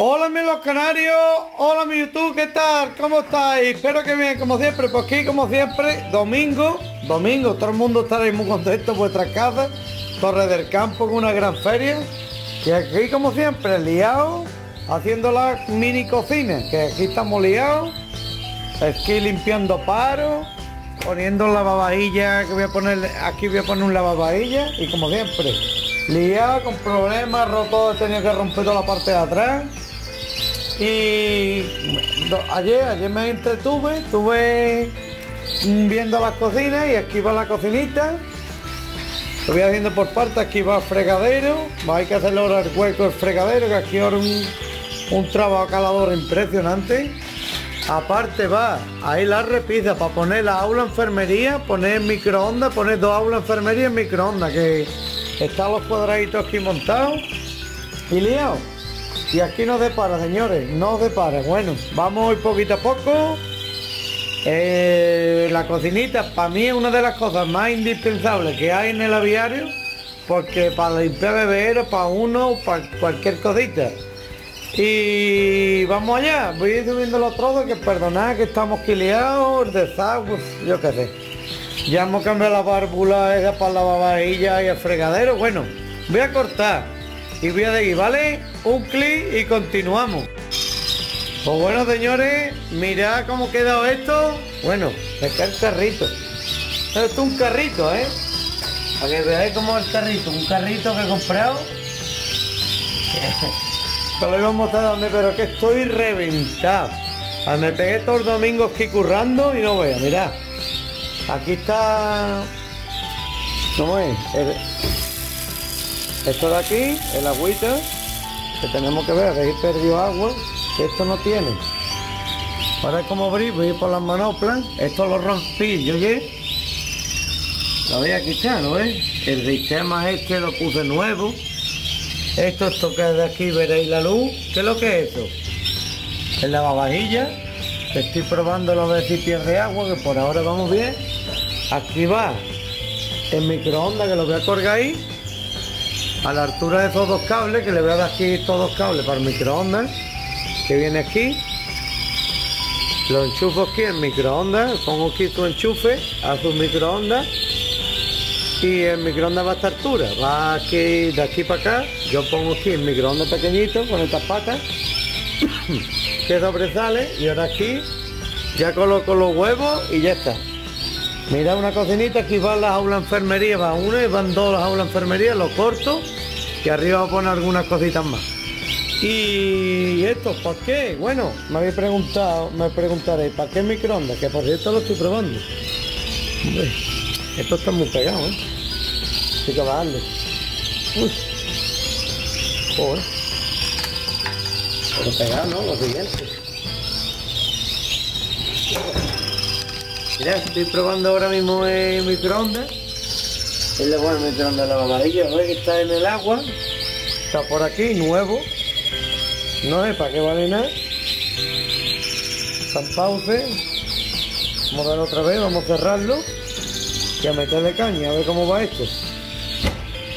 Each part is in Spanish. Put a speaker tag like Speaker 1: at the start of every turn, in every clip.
Speaker 1: Hola mis los canarios, hola mi YouTube, ¿qué tal? ¿Cómo estáis? Espero que bien, como siempre, pues aquí como siempre, domingo, domingo, todo el mundo estaréis muy contento en vuestras casas, Torre del Campo con una gran feria, y aquí como siempre, liado, haciendo la mini cocina, que aquí estamos liados, aquí limpiando paro, poniendo la babadilla, que voy a poner, aquí voy a poner un lavavajilla, y como siempre, liado, con problemas, roto, he tenido que romper toda la parte de atrás, y ayer, ayer me entretuve, estuve viendo las cocinas y aquí va la cocinita. Lo voy haciendo por partes, aquí va el fregadero, hay que hacerle ahora el hueco el fregadero, que aquí ahora un, un trabajo calador impresionante. Aparte va ahí la repisa para poner la aula enfermería, poner microondas, poner dos aulas enfermería en microondas, que están los cuadraditos aquí montados y liados. Y aquí no depara, señores, no depara. Bueno, vamos poquito a poco. Eh, la cocinita para mí es una de las cosas más indispensables que hay en el aviario, porque para limpiar beberos, para uno, para cualquier cosita. Y vamos allá, voy a ir subiendo los trozos, que perdonad que estamos quileados, de pues, yo qué sé. Ya hemos cambiado la válvula esa para la babajilla y el fregadero. Bueno, voy a cortar y voy a seguir, ¿vale? Un clic y continuamos. Pues bueno, señores, mirad cómo ha quedado esto. Bueno, es el carrito. Esto es un carrito, ¿eh? Para que veáis cómo es el carrito. Un carrito que he comprado. Te lo a mostrar dónde, pero que estoy reventado. Me pegué todos los domingos aquí currando y no veo, mirad. Aquí está... ¿Cómo es? Esto de aquí, el agüita, que tenemos que ver, que perdió agua, que esto no tiene. Ahora como abrir, voy por las manoplas, esto lo rompí, yo oye. Lo voy a quitar, ¿no ves? El sistema este lo puse nuevo. Esto, esto que de aquí veréis la luz. ¿Qué es lo que es esto? Es la lavavajilla. Estoy probando ver si pierde agua, que por ahora vamos bien. Aquí va el microondas que lo voy a colgar ahí a la altura de esos dos cables, que le voy a dar aquí estos dos cables para el microondas, que viene aquí. Lo enchufo aquí en microondas, pongo aquí su enchufe a su microondas y el microondas va a esta altura, va aquí de aquí para acá, yo pongo aquí el microondas pequeñito con estas patas que sobresale y ahora aquí ya coloco los huevos y ya está. Mira una cocinita, aquí van las aulas enfermería, va una y van dos las aulas enfermería, lo corto y arriba voy a poner algunas cositas más. Y esto, ¿por qué? Bueno, me habéis preguntado, me preguntaréis, ¿para qué microondas? Que por cierto lo estoy probando. esto está muy pegado, ¿eh? Hay que. Uy. Pegado, ¿no? Lo siguiente. Mira, estoy probando ahora mismo el microondas. Es le voy a meter la lavadilla, ve que está en el agua. Está por aquí, nuevo. No es para qué vale nada. San pause. Vamos a dar otra vez, vamos a cerrarlo. Y a meterle caña, a ver cómo va esto.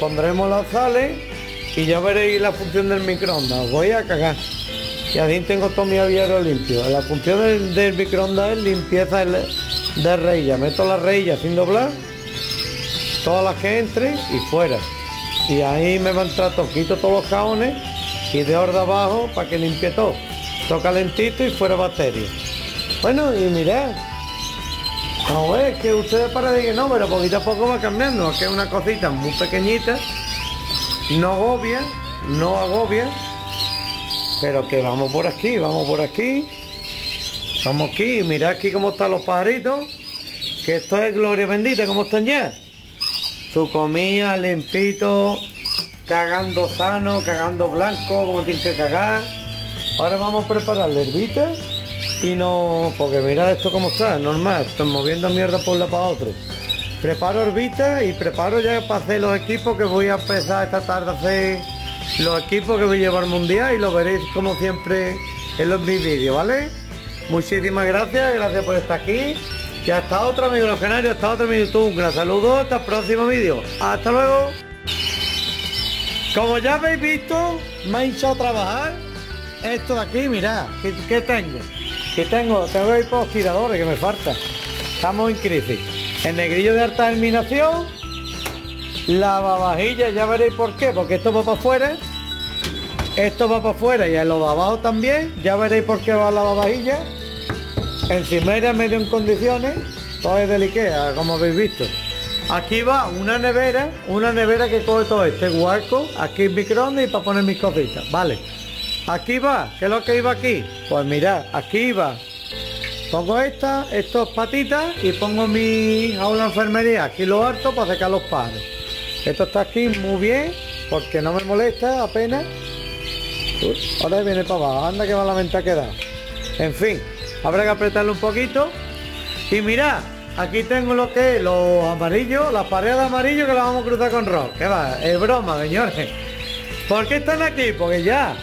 Speaker 1: Pondremos las sales y ya veréis la función del microondas. voy a cagar. Y así tengo todo mi aviario limpio. La función del, microondas es limpieza de reilla. Meto la reilla sin doblar, todas las que entre y fuera. Y ahí me van a entrar toquito todos los cajones y de orden abajo para que limpie todo. Todo calentito y fuera batería. Bueno, y mirad. No es que ustedes para que no, pero poquito a poco va cambiando. Aquí es una cosita muy pequeñita. No agobia, no agobia. Pero que vamos por aquí, vamos por aquí. Vamos aquí, mirad aquí cómo están los pajaritos. Que esto es gloria bendita, cómo están ya. Su comida limpito, cagando sano, cagando blanco, como tiene que cagar. Ahora vamos a preparar la herbita y no, porque mira esto como está, normal, estoy moviendo mierda por lado para otro. Preparo herbita y preparo ya para hacer los equipos que voy a empezar esta tarde a hacer los equipos que voy a llevar al mundial y lo veréis como siempre en los mis vídeos, ¿vale? Muchísimas gracias, gracias por estar aquí. Y hasta otro amigo los canarios, hasta otro amigo. Un gran saludo, hasta el próximo vídeo. Hasta luego. Como ya habéis visto, me ha hinchado a trabajar esto de aquí, mirad, ¿qué, tengo? ¿Qué tengo? Tengo ahí por tiradores que me falta. Estamos en crisis. El negrillo de alta terminación, lavavajilla, ya veréis por qué, porque esto va para afuera, esto va para afuera y en lo de abajo también, ya veréis por qué va la lavavajilla. Encimera medio en condiciones, todo es del Ikea, como habéis visto. Aquí va una nevera, una nevera que coge todo este hueco, aquí microondas y para poner mis cositas, vale. Aquí va, ¿qué es lo que iba aquí? Pues mirad, aquí va. Pongo esta, estos patitas y pongo mi aula enfermería aquí lo harto para sacar los paros. Esto está aquí muy bien, porque no me molesta apenas. Ahora viene para abajo, anda que va la venta quedado. En fin, habrá que apretarlo un poquito. Y mirad, Aquí tengo lo que es los amarillos, las paredes de amarillo que las vamos a cruzar con rock. ¿Qué va? Es broma, señores. ¿Por qué están aquí? Porque ya.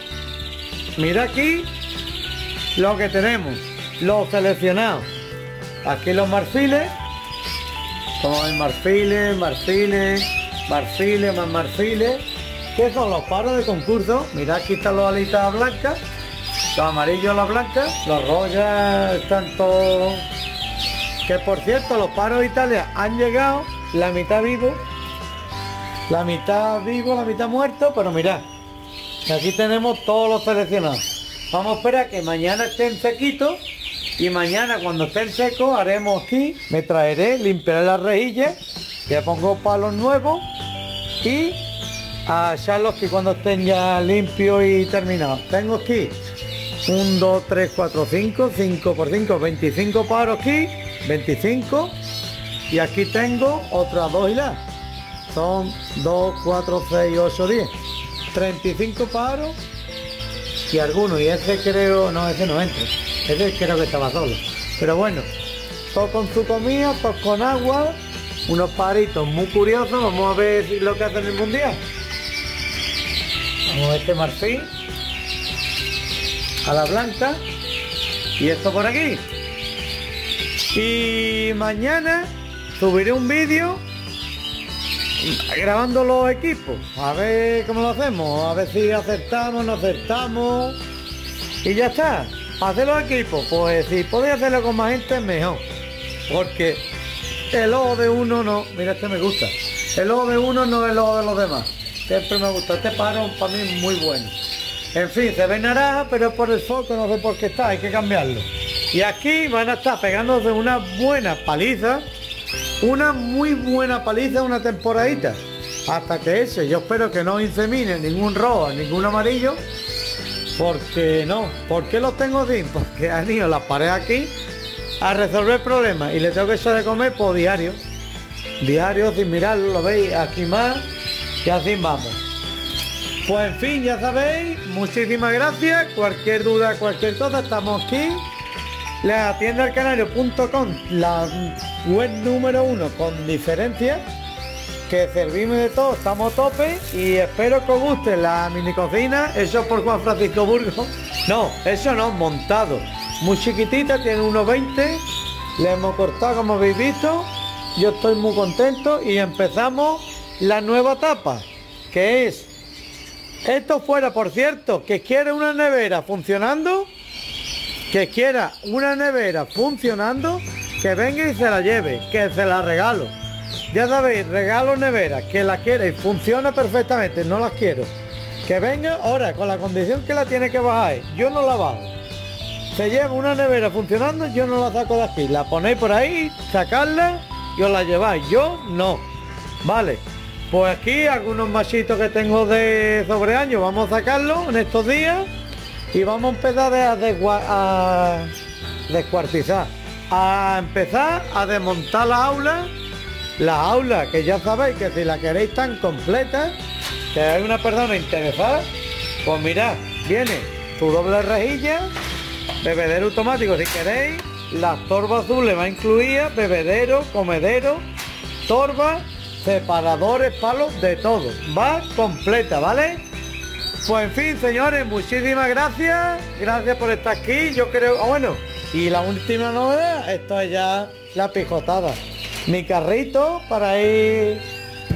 Speaker 1: Mira aquí lo que tenemos. Los seleccionados. Aquí los marfiles. Como hay marfiles, marfiles, marfiles, más marfiles. ¿Qué son los paros de concurso? Mira aquí están los alitas blancas. Los amarillos, las blancas. Los están todos que por cierto, los paros de Italia han llegado, la mitad vivo, la mitad vivo, la mitad muerto, pero mirad, aquí tenemos todos los seleccionados. Vamos a esperar que mañana estén sequitos y mañana cuando estén secos haremos aquí, me traeré, limpiaré las rejillas, ya pongo palos nuevos y echarlos aquí cuando estén ya limpios y terminados. Tengo aquí 1, 2, 3, 4, 5, 5 por 5, 25 paros aquí 25 y aquí tengo otras dos hilas son 2, 4, 6, 8, 10 35 paros y algunos y ese creo, no ese no entra. Ese creo que estaba solo. Pero bueno, todo con su comida, todo con agua. Unos paritos muy curiosos. Vamos a ver lo que hacen en el mundial a este marfil a la blanca y esto por aquí y mañana subiré un vídeo grabando los equipos. A ver cómo lo hacemos. A ver si acertamos, no acertamos. Y ya está. Hacer los equipos. Pues si podéis hacerlo con más gente, mejor. Porque el ojo de uno no. Mira, este me gusta. El ojo de uno no es el ojo de los demás. Siempre me gusta. Este paro para mí muy bueno. En fin, se ve naranja, pero por el foco no sé por qué está. Hay que cambiarlo. Y aquí van a estar pegándose una buena paliza, una muy buena paliza, una temporadita. Hasta que ese, yo espero que no insemine ningún rojo, ningún amarillo. Porque no, ¿por qué los tengo sin? Porque han ido las paredes aquí a resolver problemas y le tengo que echar de comer por diario. Diario, sin mirarlo, lo veis aquí más y así vamos. Pues en fin, ya sabéis, muchísimas gracias. Cualquier duda, cualquier cosa, estamos aquí. La tienda del canario.com, la web número uno con diferencia, que servimos de todo, estamos tope y espero que os guste la mini cocina, eso por Juan Francisco Burgos. No, eso no, montado. Muy chiquitita, tiene unos 20, le hemos cortado como habéis visto, yo estoy muy contento y empezamos la nueva etapa, que es, esto fuera por cierto, que quiere una nevera funcionando, que quiera una nevera funcionando, que venga y se la lleve, que se la regalo. Ya sabéis, regalo nevera, que la quiera y funciona perfectamente, no las quiero. Que venga ahora, con la condición que la tiene que bajar, yo no la bajo. Se lleva una nevera funcionando, yo no la saco de aquí. La ponéis por ahí, sacarla y os la lleváis. Yo no. Vale. Pues aquí algunos machitos que tengo de sobre años, vamos a sacarlos en estos días y vamos a empezar a, descuartizar, a empezar a desmontar la aula, la aula que ya sabéis que si la queréis tan completa, que hay una persona interesada, pues mirad, viene su doble rejilla, bebedero automático. Si queréis, la torba azul le va incluida, bebedero, comedero, torba, separadores, palos, de todo. Va completa, ¿vale? Pues en fin, señores, muchísimas gracias. Gracias por estar aquí. Yo creo, ah, bueno, y la última novedad, esto es ya la pijotada. Mi carrito para ir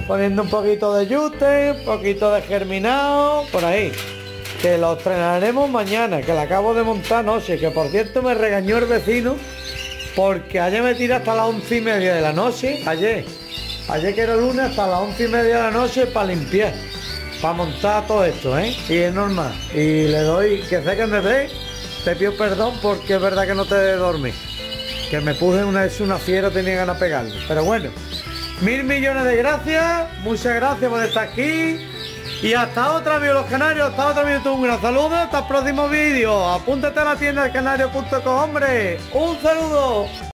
Speaker 1: poniendo un poquito de yute, un poquito de germinado, por ahí. que lo estrenaremos mañana, que la acabo de montar anoche, que por cierto me regañó el vecino porque ayer me tiré hasta las once y media de la noche, ayer, ayer que era lunes, hasta las once y media de la noche para limpiar, para montar todo esto, ¿eh? Y es normal. Y le doy, que sé que me ve, te pido perdón porque es verdad que no te de dormir. Que me puse una vez una fiera, tenía ganas de pegarle. Pero bueno, mil millones de gracias, muchas gracias por estar aquí. Y hasta otra, amigos los canarios, hasta otra, amigos Un gran saludo, hasta el próximo vídeo. Apúntate a la tienda de canario.com, hombre. Un saludo.